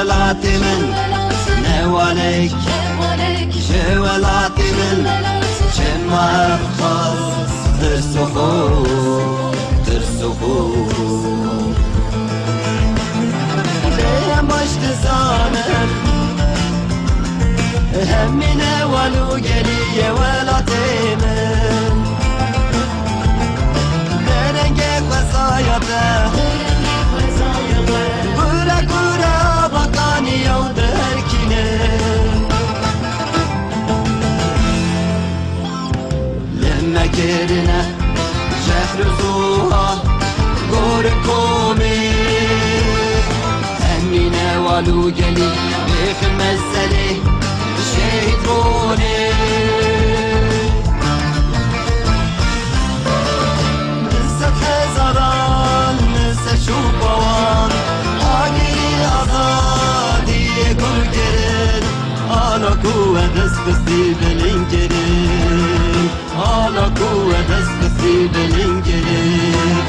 ولاتی من نوالک چه ولاتی من چه مرخص ترس و خوب ترس و خوب بیم başta zanem قدرنا شهر زوها غوركومي أمينا والو جلي بخمسة ليه شهد روني 你的明天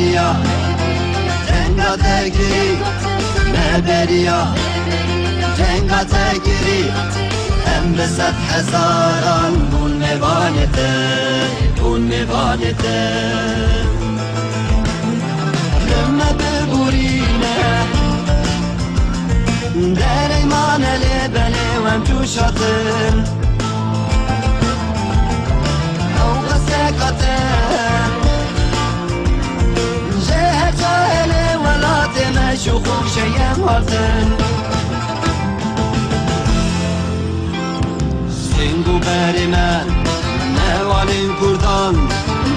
Eberia Cenga tegiri Eberia Cenga tegiri Hem besat hezaran Bun mevanete Bun mevanete. Lemme beburine Dereyman ele bele Vem çuşatın Avga yapamadın Sen bu berime ne valin kurdan?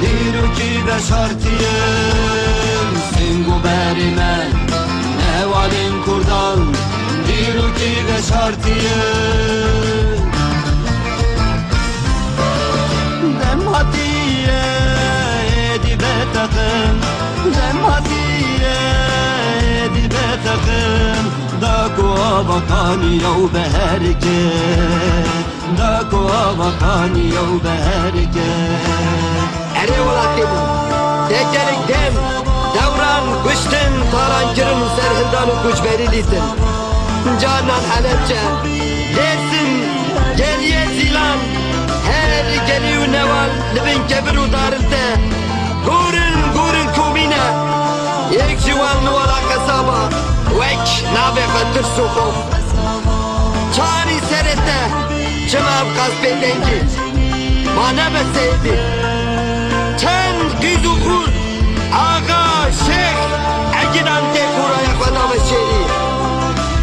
Diru ki de şartiyim Sen berime ne valin kurdan? Diru ki de şartiyim yav beherke Da kua bakani yav beherke Eri olakim Tekelik dem Devran kuştin Tarancırın serhindanı kuş verilisin Canan Halepçe Dersin Geliye zilan. Her geliyor neval Libin katır sukuf Çari serete. Çımav kasbe dengi Bana beseydi Ten güzukul Aga şeyh Egidan tekura yaklanama şeri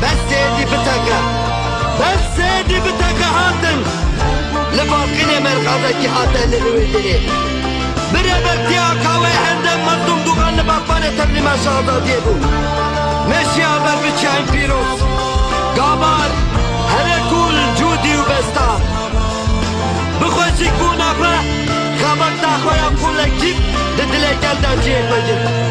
Ben sevdi bir taka Ben sevdi bir taka hatın Lefakine merkadaki hatenleri öldürü Bir ebektiya kahve l'équipe de délégués d'Antier